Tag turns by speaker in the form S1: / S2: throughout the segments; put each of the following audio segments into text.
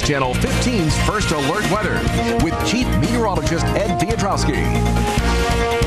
S1: News Channel 15's First Alert Weather with Chief Meteorologist Ed Piotrowski.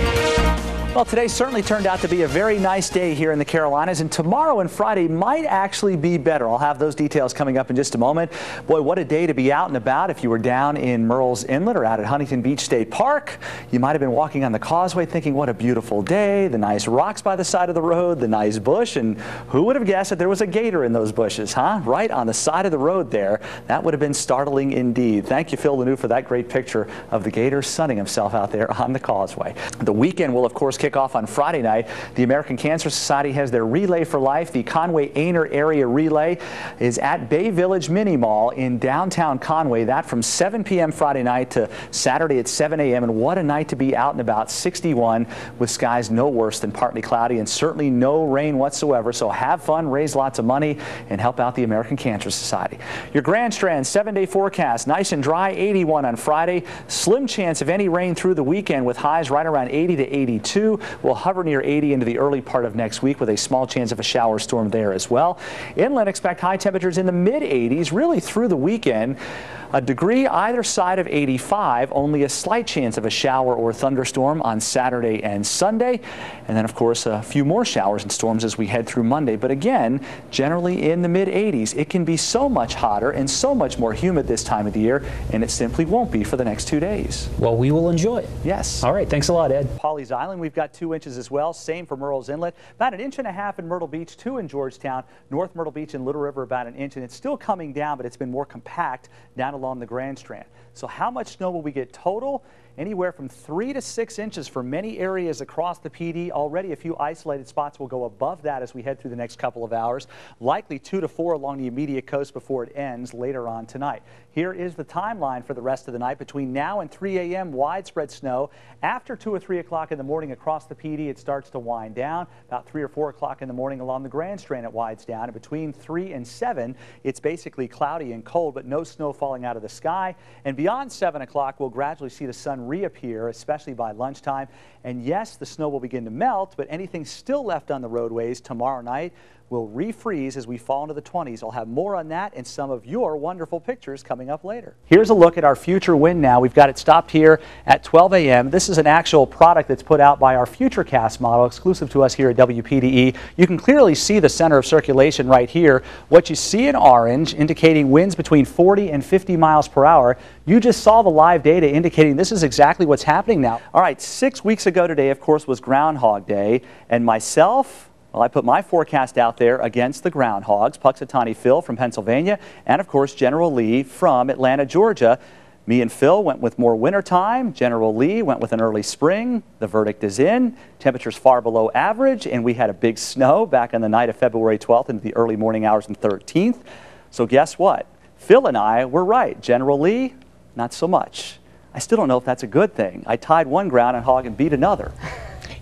S2: Well, today certainly turned out to be a very nice day here in the Carolinas, and tomorrow and Friday might actually be better. I'll have those details coming up in just a moment. Boy, what a day to be out and about. If you were down in Murrells Inlet or out at Huntington Beach State Park, you might have been walking on the causeway thinking, what a beautiful day, the nice rocks by the side of the road, the nice bush, and who would have guessed that there was a gator in those bushes, huh? Right on the side of the road there. That would have been startling indeed. Thank you, Phil Lanoue, for that great picture of the gator sunning himself out there on the causeway. The weekend will, of course, kick off on Friday night. The American Cancer Society has their Relay for Life. The Conway Aynor Area Relay is at Bay Village Mini Mall in downtown Conway. That from 7 p.m. Friday night to Saturday at 7 a.m. And what a night to be out and about 61 with skies no worse than partly cloudy and certainly no rain whatsoever. So have fun, raise lots of money, and help out the American Cancer Society. Your Grand Strand seven day forecast nice and dry 81 on Friday. Slim chance of any rain through the weekend with highs right around 80 to 82 will hover near 80 into the early part of next week with a small chance of a shower storm there as well. Inland expect high temperatures in the mid 80s really through the weekend. A degree either side of 85, only a slight chance of a shower or thunderstorm on Saturday and Sunday. And then, of course, a few more showers and storms as we head through Monday. But again, generally in the mid 80s. It can be so much hotter and so much more humid this time of the year, and it simply won't be for the next two days.
S3: Well, we will enjoy it.
S2: Yes.
S3: All right. Thanks a lot, Ed.
S2: Pawleys Island, we've got two inches as well. Same for Murrells Inlet. About an inch and a half in Myrtle Beach, two in Georgetown. North Myrtle Beach and Little River, about an inch. And it's still coming down, but it's been more compact down along the Grand Strand. So how much snow will we get total? Anywhere from three to six inches for many areas across the PD. Already a few isolated spots will go above that as we head through the next couple of hours. Likely two to four along the immediate coast before it ends later on tonight. Here is the timeline for the rest of the night. Between now and 3 a.m., widespread snow. After 2 or 3 o'clock in the morning across the PD, it starts to wind down. About 3 or 4 o'clock in the morning along the Grand Strand, it winds down. And between 3 and 7, it's basically cloudy and cold, but no snow falling out of the sky. And beyond 7 o'clock, we'll gradually see the sun reappear, especially by lunchtime. And yes, the snow will begin to melt, but anything still left on the roadways tomorrow night will refreeze as we fall into the 20s. I'll have more on that and some of your wonderful pictures coming up later. Here's a look at our future wind now. We've got it stopped here at 12 a.m. This is an actual product that's put out by our Futurecast model, exclusive to us here at WPDE. You can clearly see the center of circulation right here. What you see in orange, indicating winds between 40 and 50 miles per hour, you just saw the live data indicating this is exactly what's happening now. All right, six weeks ago today, of course, was Groundhog Day, and myself, well, I put my forecast out there against the Groundhogs, Punxsutawney Phil from Pennsylvania, and of course General Lee from Atlanta, Georgia. Me and Phil went with more winter time. General Lee went with an early spring. The verdict is in. Temperatures far below average, and we had a big snow back on the night of February 12th into the early morning hours and 13th. So guess what? Phil and I were right. General Lee, not so much. I still don't know if that's a good thing. I tied one groundhog and beat another.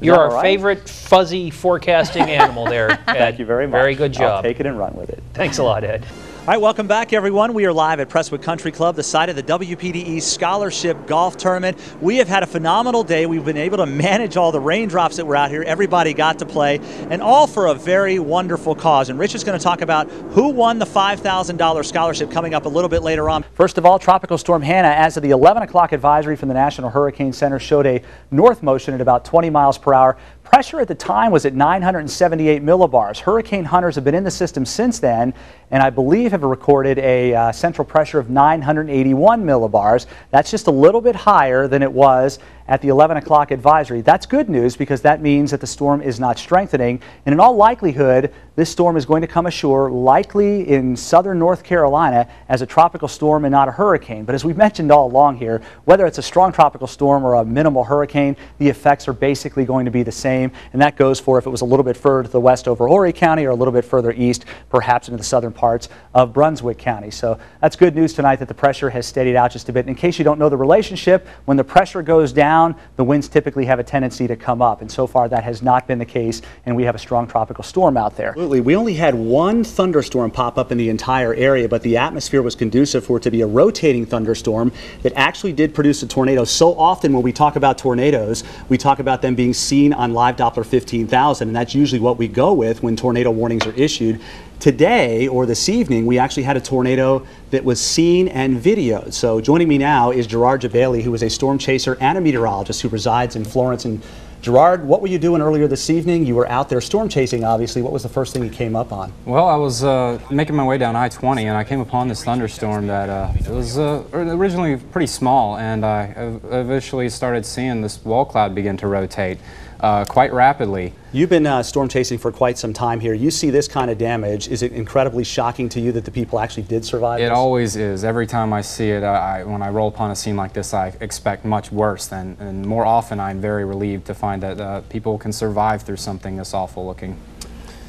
S3: You're our right? favorite fuzzy forecasting animal there. Ed.
S2: Thank you very much.
S3: Very good job.
S2: I'll take it and run with it.
S3: Thanks a lot, Ed.
S2: All right, welcome back, everyone. We are live at Presswood Country Club, the site of the WPDE Scholarship Golf Tournament. We have had a phenomenal day. We've been able to manage all the raindrops that were out here. Everybody got to play, and all for a very wonderful cause. And Rich is going to talk about who won the $5,000 scholarship coming up a little bit later on. First of all, Tropical Storm Hanna, as of the 11 o'clock advisory from the National Hurricane Center, showed a north motion at about 20 miles per hour. Pressure at the time was at 978 millibars. Hurricane hunters have been in the system since then, and I believe have recorded a uh, central pressure of 981 millibars. That's just a little bit higher than it was at the 11 o'clock advisory. That's good news because that means that the storm is not strengthening. And in all likelihood, this storm is going to come ashore likely in southern North Carolina as a tropical storm and not a hurricane. But as we've mentioned all along here, whether it's a strong tropical storm or a minimal hurricane, the effects are basically going to be the same. And that goes for if it was a little bit further to the west over Horry County or a little bit further east, perhaps into the southern parts of Brunswick County. So that's good news tonight that the pressure has steadied out just a bit. In case you don't know the relationship, when the pressure goes down, the winds typically have a tendency to come up. And so far, that has not been the case, and we have a strong tropical storm out there. Absolutely. We only had one thunderstorm pop up in the entire area, but the atmosphere was conducive for it to be a rotating thunderstorm that actually did produce a tornado. So often when we talk about tornadoes, we talk about them being seen on live Doppler 15,000, and that's usually what we go with when tornado warnings are issued. Today, or this evening, we actually had a tornado that was seen and videoed. So joining me now is Gerard Jabali, who is a storm chaser and a meteorologist who resides in Florence and Gerard, what were you doing earlier this evening? You were out there storm chasing, obviously. What was the first thing you came up on?
S4: Well, I was uh, making my way down I-20, and I came upon this thunderstorm that uh, was uh, originally pretty small, and I eventually started seeing this wall cloud begin to rotate uh, quite rapidly.
S2: You've been uh, storm chasing for quite some time here. You see this kind of damage. Is it incredibly shocking to you that the people actually did survive?
S4: It
S2: this?
S4: always is. Every time I see it, I, when I roll upon a scene like this, I expect much worse. Than, and more often, I'm very relieved to find that uh, people can survive through something this awful looking.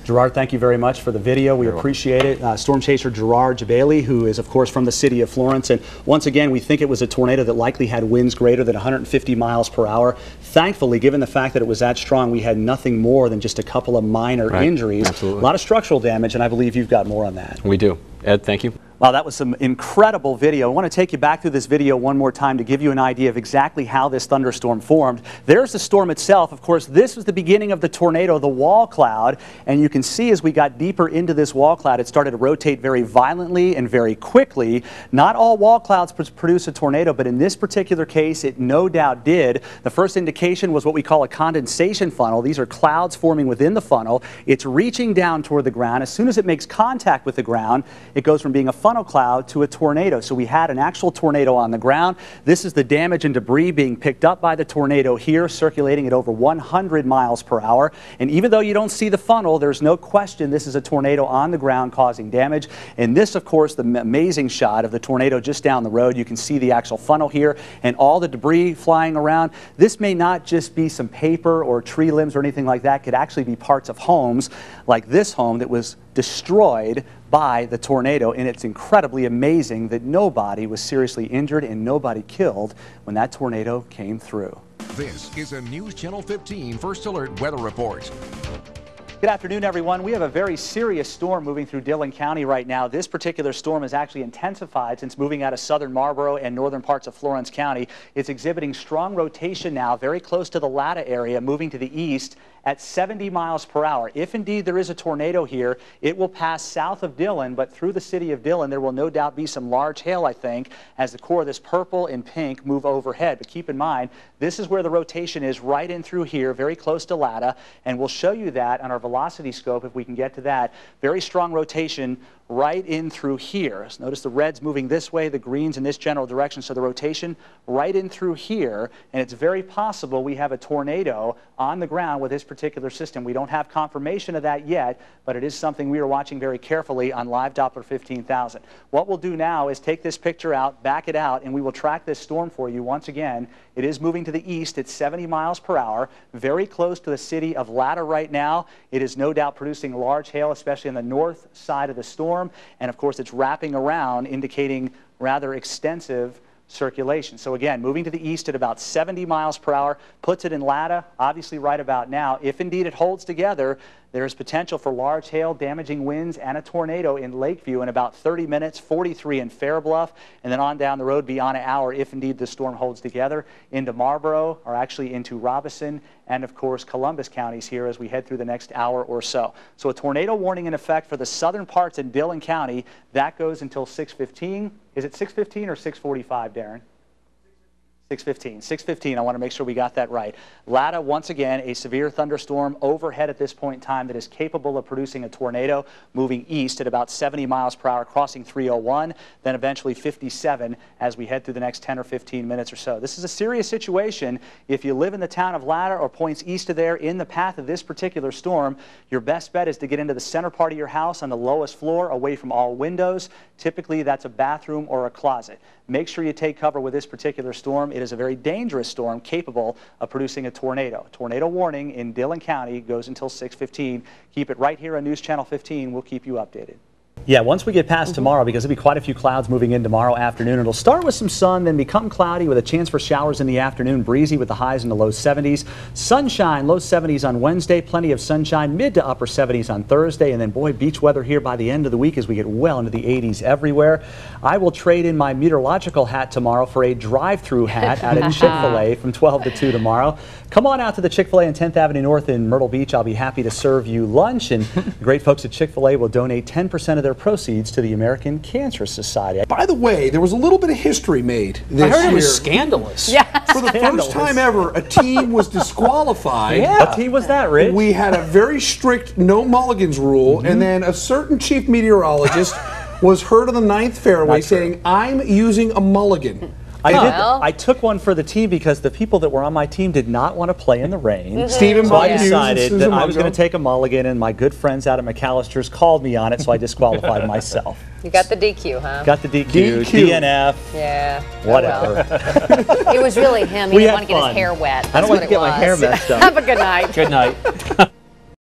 S2: Gerard, thank you very much for the video. We You're appreciate welcome. it. Uh, storm chaser Gerard Jabali, who is, of course, from the city of Florence. And once again, we think it was a tornado that likely had winds greater than 150 miles per hour. Thankfully, given the fact that it was that strong, we had nothing more than just a couple of minor right. injuries.
S5: Absolutely.
S2: A lot of structural damage, and I believe you've got more on that.
S5: We do. Ed, thank you.
S2: Wow, that was some incredible video. I want to take you back through this video one more time to give you an idea of exactly how this thunderstorm formed. There's the storm itself. Of course, this was the beginning of the tornado, the wall cloud. And you can see as we got deeper into this wall cloud, it started to rotate very violently and very quickly. Not all wall clouds produce a tornado, but in this particular case, it no doubt did. The first indication was what we call a condensation funnel. These are clouds forming within the funnel. It's reaching down toward the ground. As soon as it makes contact with the ground, it goes from being a funnel funnel cloud to a tornado. So we had an actual tornado on the ground. This is the damage and debris being picked up by the tornado here, circulating at over 100 miles per hour. And even though you don't see the funnel, there's no question this is a tornado on the ground causing damage. And this, of course, the amazing shot of the tornado just down the road. You can see the actual funnel here and all the debris flying around. This may not just be some paper or tree limbs or anything like that. It could actually be parts of homes like this home that was destroyed by the tornado. And it's incredibly amazing that nobody was seriously injured and nobody killed when that tornado came through.
S1: This is a News Channel 15 First Alert Weather Report.
S2: Good afternoon, everyone. We have a very serious storm moving through Dillon County right now. This particular storm has actually intensified since moving out of southern Marlboro and northern parts of Florence County. It's exhibiting strong rotation now, very close to the Latta area, moving to the east at 70 miles per hour. If indeed there is a tornado here, it will pass south of Dillon, but through the city of Dillon, there will no doubt be some large hail, I think, as the core of this purple and pink move overhead. But keep in mind, this is where the rotation is right in through here, very close to Latta, and we'll show you that on our velocity scope if we can get to that. Very strong rotation right in through here. So notice the red's moving this way, the green's in this general direction, so the rotation right in through here, and it's very possible we have a tornado on the ground with this particular system. We don't have confirmation of that yet, but it is something we are watching very carefully on live Doppler 15,000. What we'll do now is take this picture out, back it out, and we will track this storm for you once again. It is moving to the east at 70 miles per hour, very close to the city of Latta right now. It is no doubt producing large hail, especially on the north side of the storm. And of course, it's wrapping around, indicating rather extensive circulation. So again, moving to the east at about 70 miles per hour puts it in Latta, obviously right about now. If indeed it holds together, there is potential for large hail, damaging winds, and a tornado in Lakeview in about 30 minutes, 43 in Fairbluff, and then on down the road beyond an hour if indeed the storm holds together into Marlboro or actually into Robeson and of course Columbus counties here as we head through the next hour or so. So a tornado warning in effect for the southern parts in Dillon County. That goes until 615. Is it 615 or 645, Darren? 615. 615. I want to make sure we got that right. Latta, once again, a severe thunderstorm overhead at this point in time that is capable of producing a tornado moving east at about 70 miles per hour, crossing 301, then eventually 57 as we head through the next 10 or 15 minutes or so. This is a serious situation. If you live in the town of Latta or points east of there in the path of this particular storm, your best bet is to get into the center part of your house on the lowest floor, away from all windows. Typically, that's a bathroom or a closet. Make sure you take cover with this particular storm. It is a very dangerous storm capable of producing a tornado. Tornado warning in Dillon County goes until 615. Keep it right here on News Channel 15. We'll keep you updated. Yeah, once we get past mm-hmm. tomorrow, because there'll be quite a few clouds moving in tomorrow afternoon. It'll start with some sun, then become cloudy with a chance for showers in the afternoon, breezy with the highs in the low 70s. Sunshine, low 70s on Wednesday, plenty of sunshine, mid to upper 70s on Thursday, and then boy, beach weather here by the end of the week as we get well into the 80s everywhere. I will trade in my meteorological hat tomorrow for a drive-through hat out at Chick-fil-A from 12 to 2 tomorrow. Come on out to the Chick-fil-A on 10th Avenue North in Myrtle Beach. I'll be happy to serve you lunch, and the great folks at Chick-fil-A will donate 10% of their proceeds to the American Cancer Society.
S5: By the way, there was a little bit of history made this
S3: I heard
S5: year.
S3: it was scandalous.
S6: Yeah.
S5: For the
S2: Scandalous.
S5: first time ever, a team was disqualified. yeah.
S2: What team was that, Rich?
S5: We had a very strict no mulligans rule,
S2: Mm-hmm.
S5: and then a certain chief meteorologist was heard on the ninth fairway
S2: Not true.
S5: saying, I'm using a mulligan.
S2: I did.
S6: Well.
S2: I took one for the team because the people that were on my team did not want to play in the rain.
S5: Stephen
S2: So I decided that I was going to take a mulligan, and my good friends out at McAllister's called me on it, so I disqualified myself.
S6: You got the DQ, huh?
S2: Got the DQ,
S5: DQ.
S2: DNF,
S6: yeah. Oh,
S2: whatever.
S6: well. It was really him. He
S2: We
S6: didn't want to get
S2: fun.
S6: his hair wet.
S2: I don't
S6: That's
S2: like
S6: what
S2: to get
S6: it
S2: my hair
S6: was.
S2: messed up.
S6: Have a good night.
S3: Good night.